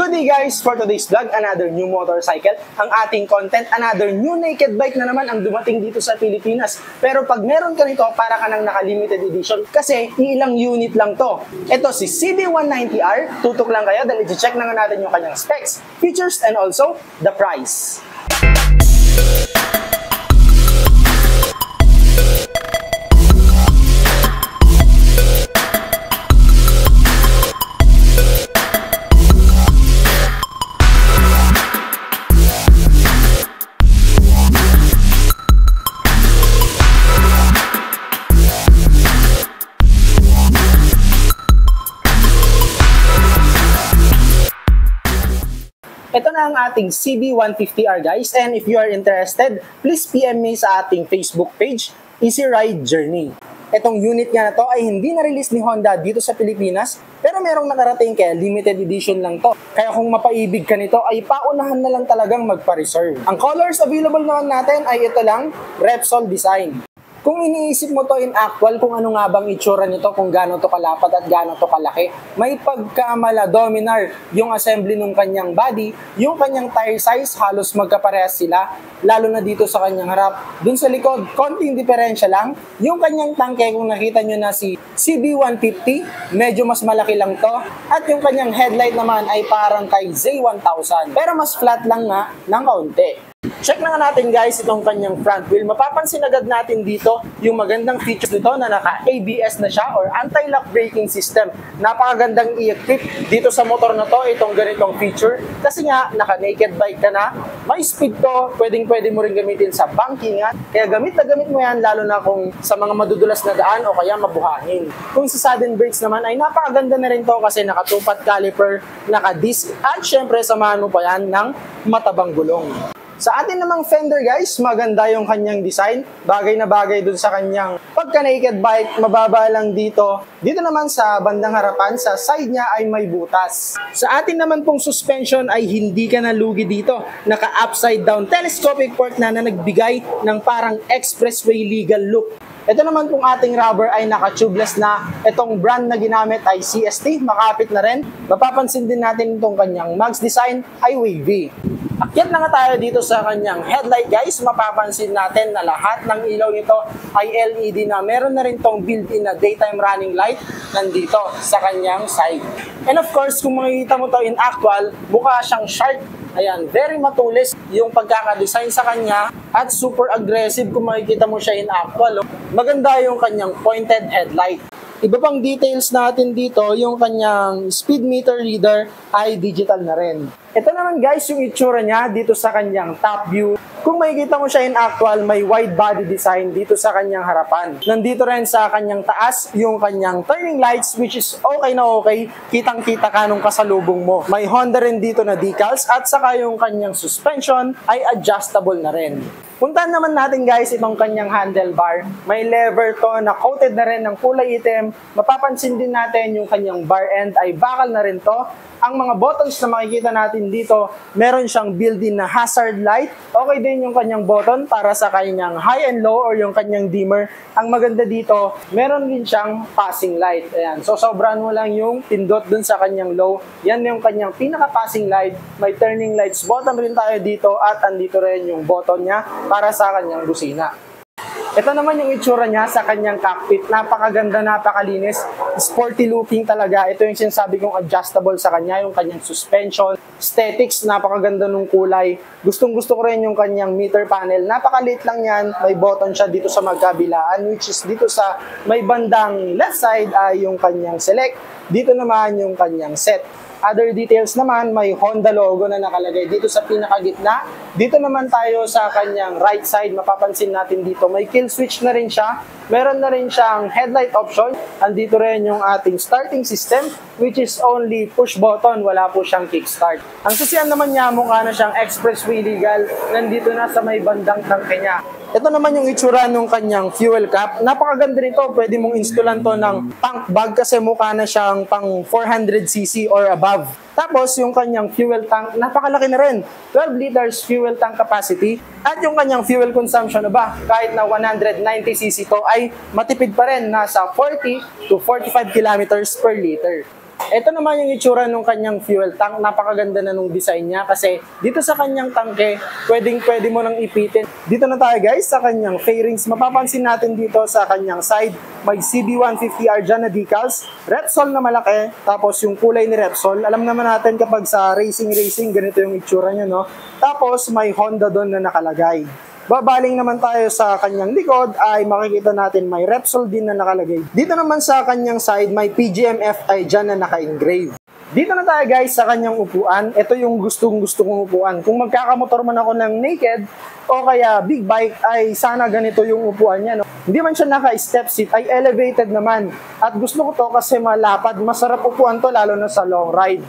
Good day guys! For today's vlog, another new motorcycle. Ang ating content, another new naked bike na naman ang dumating dito sa Pilipinas. Pero pag meron ka nito, para ka ng naka-limited edition kasi ilang unit lang to. Ito si CB190R. Tutok lang kayo dahil i-check na natin yung kanyang specs, features, and also the price. Ito na ang ating CB150R guys and if you are interested, please PM me sa ating Facebook page, Easy Ride Journey. Itong unit nga na to ay hindi na-release ni Honda dito sa Pilipinas pero merong nakarating kaya limited edition lang to. Kaya kung mapaibig ka nito ay paunahan na lang talagang magpa-reserve. Ang colors available naman natin ay ito lang, Repsol Design. Kung iniisip mo to in actual, kung ano nga bang itsura nito, kung gaano to kalapat at gaano to kalaki, may pagkamala dominar yung assembly ng kanyang body, yung kanyang tire size, halos magkaparehas sila, lalo na dito sa kanyang harap. Dun sa likod, konting diferensya lang. Yung kanyang tangke, kung nakita nyo na si CB150, medyo mas malaki lang to. At yung kanyang headlight naman ay parang kay Z1000. Pero mas flat lang nga ng kaunti. Check na nga natin guys itong kanyang front wheel. Mapapansin agad natin dito yung magandang features nito na naka-ABS na siya or anti-lock braking system. Napakagandang i-equip dito sa motor na to itong ganitong feature kasi nga naka-naked bike ka na. May speed to, pwedeng pwede mo rin gamitin sa bankingan. Kaya gamit na gamit mo yan lalo na kung sa mga madudulas na daan o kaya mabuhangin. Kung sa sudden brakes naman ay napakaganda na rin to kasi nakatupat caliper, naka-disc at syempre samahan mo pa yan ng matabang gulong. Sa atin namang fender guys, maganda yung kanyang design. Bagay na bagay dun sa kanyang pagka-naked bike, mababa lang dito. Dito naman sa bandang harapan, sa side niya ay may butas. Sa atin naman pong suspension ay hindi ka nalugi dito. Naka-upside down telescopic fork na na nagbigay ng parang expressway legal look. Ito naman pong ating rubber ay naka-tubeless na. Itong brand na ginamit ay CST, makapit na rin. Mapapansin din natin itong kanyang mags design ay wavy. Akyat na nga tayo dito sa kanyang headlight guys. Mapapansin natin na lahat ng ilaw nito ay LED na. Meron na rin tong built-in na daytime running light nandito sa kanyang side. And of course, kung makikita mo to in actual, mukha siyang shark Ayan, very matulis yung pagkakadesign sa kanya at super aggressive kung makikita mo siya in actual. Maganda yung kanyang pointed headlight. Iba pang details natin dito, yung kanyang speed meter reader ay digital na rin. Ito naman guys yung itsura niya dito sa kanyang top view. Kung makikita mo siya in actual, may wide body design dito sa kanyang harapan. Nandito rin sa kanyang taas yung kanyang turning lights which is okay na okay. Kitang-kita ka nung kasalubong mo. May Honda rin dito na decals at saka yung kanyang suspension ay adjustable na rin. Puntahan naman natin guys itong kanyang handlebar. May lever to na coated na rin ng kulay itim. Mapapansin din natin yung kanyang bar end ay bakal na rin to ang mga buttons na makikita natin dito, meron siyang built-in na hazard light. Okay din yung kanyang button para sa kanyang high and low or yung kanyang dimmer. Ang maganda dito, meron din siyang passing light. Ayan. So, sobrahan mo lang yung pindot dun sa kanyang low. Yan yung kanyang pinaka-passing light. May turning lights button rin tayo dito at andito rin yung button niya para sa kanyang busina. Ito naman yung itsura niya sa kanyang cockpit. Napakaganda, napakalinis. Sporty looking talaga. Ito yung sinasabi kong adjustable sa kanya, yung kanyang suspension. Aesthetics, napakaganda nung kulay. Gustong gusto ko rin yung kanyang meter panel. Napakaliit lang yan. May button siya dito sa magkabilaan, which is dito sa may bandang left side ay yung kanyang select. Dito naman yung kanyang set. Other details naman, may Honda logo na nakalagay dito sa pinakagitna. Dito naman tayo sa kanyang right side, mapapansin natin dito, may kill switch na rin siya. Meron na rin siyang headlight option. Andito rin yung ating starting system, which is only push button, wala po siyang kickstart. Ang sasyan naman niya, mukha na siyang expressway legal. Nandito na sa may bandang tangke niya. Ito naman yung itsura ng kanyang fuel cap. Napakaganda nito. Pwede mong installan to ng tank bag kasi mukha na siyang pang 400cc or above. Tapos, yung kanyang fuel tank, napakalaki na rin. 12 liters fuel tank capacity. At yung kanyang fuel consumption ba, kahit na 190cc to, ay matipid pa rin. Nasa 40 to 45 kilometers per liter. Ito naman yung itsura ng kanyang fuel tank. Napakaganda na nung design niya kasi dito sa kanyang tangke, pwedeng pwede mo nang ipitin. Dito na tayo guys sa kanyang fairings. Mapapansin natin dito sa kanyang side, may CB150R dyan na decals, Repsol na malaki, tapos yung kulay ni Repsol. Alam naman natin kapag sa racing-racing, ganito yung itsura niya, no? Tapos may Honda doon na nakalagay. Babaling naman tayo sa kanyang likod ay makikita natin may Repsol din na nakalagay. Dito naman sa kanyang side may PGMF ay dyan na naka-engrave. Dito na tayo guys sa kanyang upuan. Ito yung gustong gusto kong upuan. Kung magkakamotor man ako ng naked o kaya big bike ay sana ganito yung upuan niya. No? Hindi man siya naka-step seat ay elevated naman. At gusto ko to kasi malapad. Masarap upuan to lalo na sa long ride.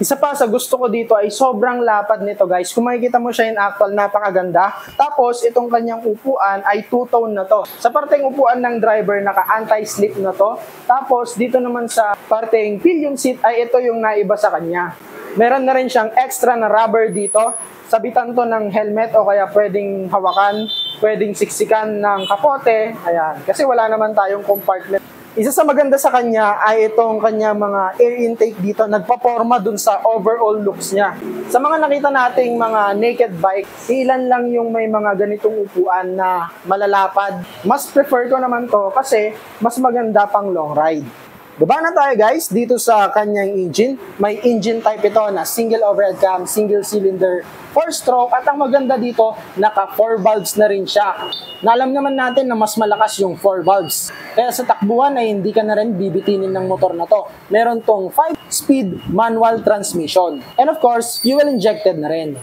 Isa pa sa gusto ko dito ay sobrang lapad nito guys. Kung makikita mo siya in actual, napakaganda. Tapos itong kanyang upuan ay two-tone na to. Sa parteng upuan ng driver, naka anti-slip na to. Tapos dito naman sa parteng pillion seat ay ito yung naiba sa kanya. Meron na rin siyang extra na rubber dito. Sabitan to ng helmet o kaya pwedeng hawakan, pwedeng siksikan ng kapote. Ayan. Kasi wala naman tayong compartment. Isa sa maganda sa kanya ay itong kanya mga air intake dito, nagpaporma dun sa overall looks niya. Sa mga nakita nating mga naked bike, ilan lang yung may mga ganitong upuan na malalapad. Mas prefer ko naman to kasi mas maganda pang long ride. Baba na tayo guys dito sa kanyang engine. May engine type ito na single overhead cam, single cylinder, 4-stroke at ang maganda dito, naka 4 valves na rin siya. Na alam naman natin na mas malakas yung 4 valves. Kaya sa takbuhan ay hindi ka na rin bibitinin ng motor na to. Meron tong 5-speed manual transmission. And of course, fuel injected na rin.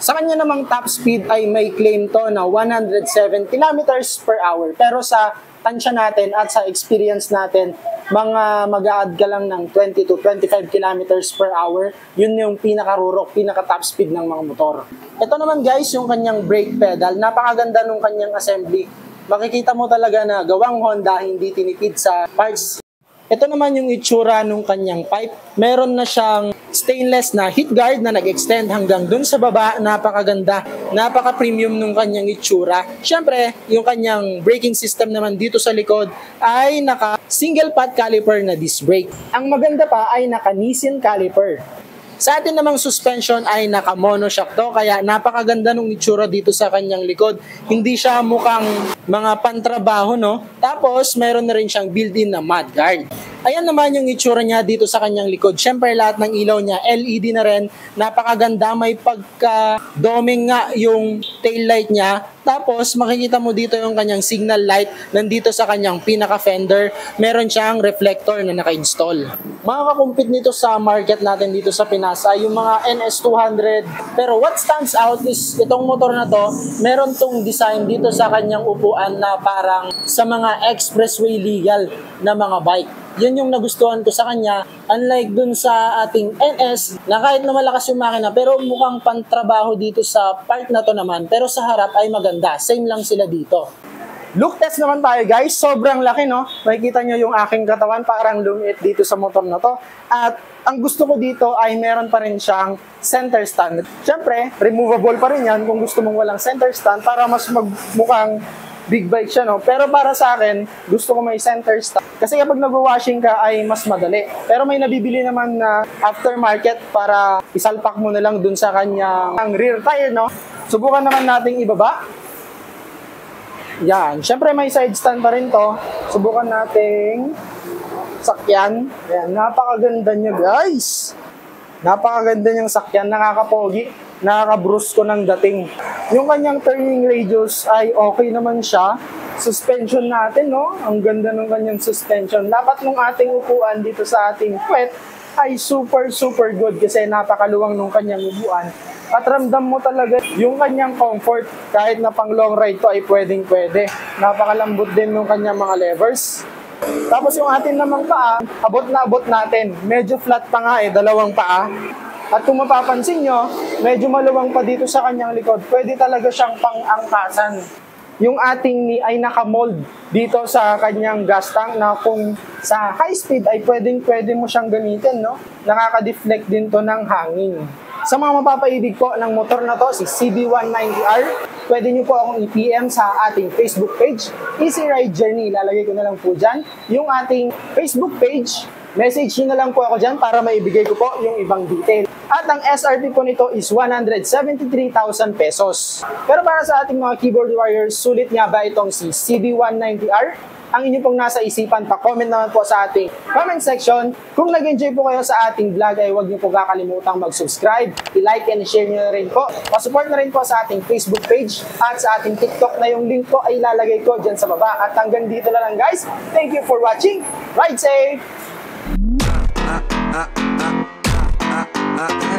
Sa kanya namang top speed ay may claim to na 107 kilometers per hour. Pero sa tansya natin at sa experience natin, mga mag-a-add ka lang ng 20 to 25 kilometers per hour. Yun yung pinaka-rurok, pinaka-top speed ng mga motor. Ito naman guys, yung kanyang brake pedal. Napakaganda nung kanyang assembly. Makikita mo talaga na gawang Honda, hindi tinipid sa parts. Ito naman yung itsura nung kanyang pipe. Meron na siyang stainless na heat guard na nag-extend hanggang dun sa baba. Napakaganda. Napaka-premium nung kanyang itsura. Siyempre, yung kanyang braking system naman dito sa likod ay naka single pad caliper na disc brake. Ang maganda pa ay naka Nissin caliper. Sa atin namang suspension ay naka monoshock to kaya napakaganda nung itsura dito sa kanyang likod. Hindi siya mukhang mga pantrabaho no. Tapos meron na rin siyang built-in na mudguard. Ayan naman yung itsura niya dito sa kanyang likod. Siyempre lahat ng ilaw niya LED na rin. Napakaganda may pagka-doming nga yung tail light niya. Tapos makikita mo dito yung kanyang signal light nandito sa kanyang pinaka fender. Meron siyang reflector na naka-install. Makakakumpit nito sa market natin dito sa Pinas ay yung mga NS200. Pero what stands out is itong motor na to, meron tong design dito sa kanyang upuan na parang sa mga expressway legal na mga bike. Yun yung nagustuhan ko sa kanya. Unlike dun sa ating NS, na kahit na malakas yung makina, pero mukhang pantrabaho dito sa part na to naman. Pero sa harap ay maganda. Same lang sila dito. Look test naman tayo guys. Sobrang laki no. Makikita nyo yung aking katawan parang lumiit dito sa motor na to. At ang gusto ko dito ay meron pa rin siyang center stand. Siyempre, removable pa rin yan kung gusto mong walang center stand para mas magmukhang big bike siya, no? Pero para sa akin, gusto ko may center stand. Kasi kapag nag-washing ka ay mas madali. Pero may nabibili naman na aftermarket para isalpak mo na lang dun sa kanyang rear tire, no? Subukan naman nating ibaba. Yan. Siyempre may side stand pa rin to. Subukan nating sakyan. Ayan. Napakaganda niya, guys. Napakaganda niyang sakyan. Nakakapogi. Nakaka-bruise ko ng dating. Yung kanyang turning radius ay okay naman siya. Suspension natin, no? Ang ganda ng kanyang suspension. Dapat nung ating upuan dito sa ating puwet ay super, super good kasi napakaluwang nung kanyang upuan. At ramdam mo talaga yung kanyang comfort kahit na pang long ride to ay pwedeng pwede. Napakalambot din nung kanyang mga levers. Tapos yung atin namang paa, abot na abot natin. Medyo flat pa nga eh, dalawang paa. At kung mapapansin nyo, medyo maluwang pa dito sa kanyang likod. Pwede talaga siyang pang-angkasan. Yung ating ni ay nakamold dito sa kanyang gas tank na kung sa high speed ay pwedeng pwede mo siyang gamitin, no? Nakaka-deflect din to ng hangin. Sa mga mapapaibig po ng motor na to, si CB190R, pwede nyo po akong i-PM sa ating Facebook page, Easy Ride Journey. Lalagay ko na lang po dyan yung ating Facebook page Message nyo na lang po ako dyan para maibigay ko po yung ibang detail. At ang SRP po nito is 173,000 pesos. Pero para sa ating mga keyboard warriors, sulit nga ba itong si CB190R? ang inyo pong nasa isipan, pa-comment naman po sa ating comment section. Kung nag-enjoy po kayo sa ating vlog ay huwag niyo po kakalimutang mag-subscribe, i-like and share niyo na rin po. Pa-support na rin po sa ating Facebook page at sa ating TikTok na yung link po ay ilalagay ko dyan sa baba. At hanggang dito na lang guys. Thank you for watching. Ride safe! Ah ah ah ah ah. ah, ah.